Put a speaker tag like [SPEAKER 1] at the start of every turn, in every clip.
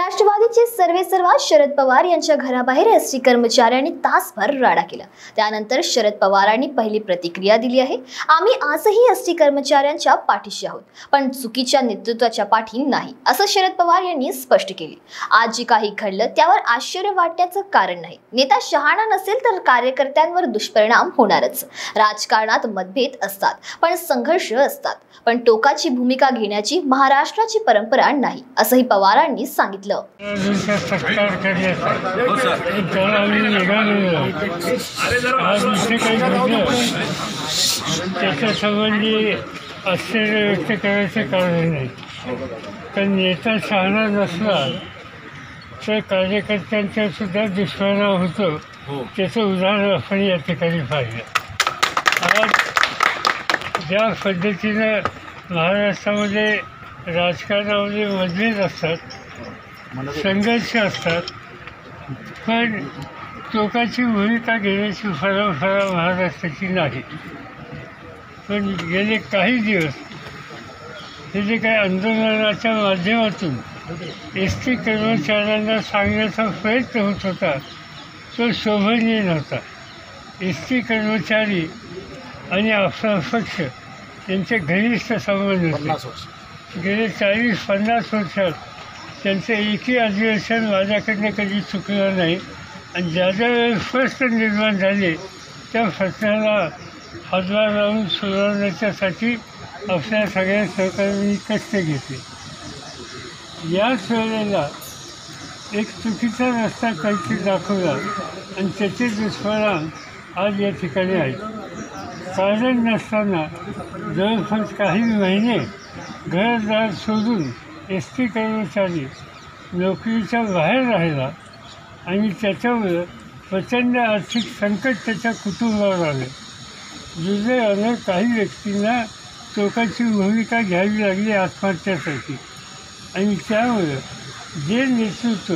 [SPEAKER 1] राष्ट्रवादीचे सर्वे सर्वा शरद पवार यांच्या घराबाहेर एस टी कर्मचाऱ्यांनी तासभर राडा केला. त्यानंतर शरद पवारांनी पहिली प्रतिक्रिया दिली आहे. आम्ही आजही एस टी कर्मचाऱ्यांच्या पाठीशी आहोत पण चुकीच्या नेतृत्वाच्या पाठी नाही असं शरद पवार यांनी स्पष्ट केले. आज जे काही घडलं त्यावर आश्चर्य वाटण्याचं कारण नाही. नेता शहाणा नसेल तर कार्यकर्त्यांवर दुष्परिणाम होणारच. राजकारणात मतभेद असतात पण संघर्ष असतात पण टोकाची भूमिका घेण्याची महाराष्ट्राची परंपरा नाही असंही पवारांनी सांगितलं
[SPEAKER 2] राजूचा सत्कार करण्याचा त्याला आम्ही निघालेलो आहोत. आज इथे काही घडलं त्याच्या संबंधी आश्चर्य व्यक्त करायचे कारण नाही. पण नेता शहाणा नसला तर कार्यकर्त्यांचा सुद्धा दुष्परिणाम होतो. त्याचं उदाहरण आपण या ठिकाणी पाहिलं. आज ज्या पद्धतीनं महाराष्ट्रामध्ये राजकारणामध्ये मतभेद असतात संघर्ष असतात. पण टोकाची भूमिका घेण्याची परंपरा महाराष्ट्राची नाही. पण गेले काही दिवस हे जे काही आंदोलनाच्या माध्यमातून एस टी कर्मचाऱ्यांना सांगण्याचा प्रयत्न होत होता तो शोभनीय नव्हता. एस टी कर्मचारी आणि आपला पक्ष यांचे घनिष्ठ संबंध होते. गेले चाळीस पन्नास वर्षात त्यांचं एकही अधिवेशन माझ्याकडनं कधी चुकलं नाही. आणि ज्या ज्या वेळेस प्रश्न निर्माण झाले त्या प्रश्नाला हातभार लावून सुधारण्याच्यासाठी आपल्या सगळ्या सहकार्यांनी कष्ट घेतले. याच वेळेला एक चुकीचा रस्ता काहीतरी दाखवला आणि त्याचे दुष्परिणाम आज या ठिकाणी आहेत. कारण नसताना जवळपास काही महिने घरदार सोडून एस टी कर्मचारी नोकरीच्या बाहेर राहिला आणि त्याच्यामुळं प्रचंड आर्थिक संकट त्याच्या कुटुंबावर आलं. दुर्दैवानं काही व्यक्तींना टोकाची भूमिका घ्यावी लागली आत्महत्यासाठी. आणि त्यामुळं जे नेतृत्व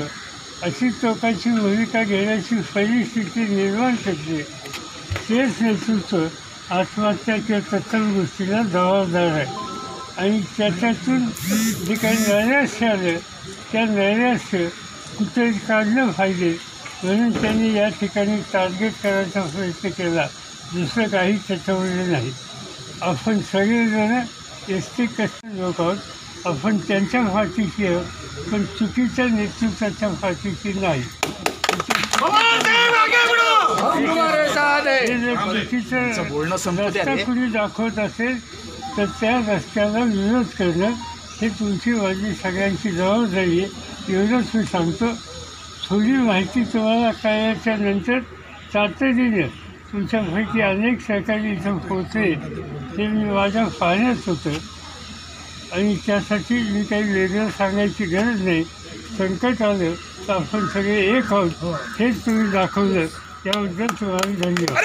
[SPEAKER 2] अशी टोकाची भूमिका घेण्याची परिस्थिती निर्माण करते तेच नेतृत्व आत्महत्याच्या किंवा तत्सम गोष्टीला जबाबदार आहे. आणि त्याच्यातून जे काही नैराश्य आलं त्या नैराश्य कुठे काढलं पाहिजे. म्हणून त्यांनी या ठिकाणी टार्गेट करायचा प्रयत्न केला. दुसरं काही त्याच्यामध्ये नाही. आपण सगळेजण एस टी कष्ट लोक आहोत. आपण त्यांच्या पाठीशी आहोत पण चुकीच्या नेतृत्वाच्या पाठीशी नाही. चुकीचं कुणी दाखवत असेल तर त्या रस्त्याला विरोध करणं हे तुमची माझी सगळ्यांची जबाबदारी आहे. एवढंच मी सांगतो. थोडी माहिती तुम्हाला कळल्याच्या नंतर तातडीनं तुमच्यापैकी अनेक सहकारी इथं पोचले ते मी माझ्या पाहण्यात होतं. आणि त्यासाठी मी काही वेगळं सांगायची गरज नाही. संकट आलं तर आपण सगळे एक आहोत. हेच तुम्ही दाखवलं. त्याबद्दल तुम्हाला धन्यवाद.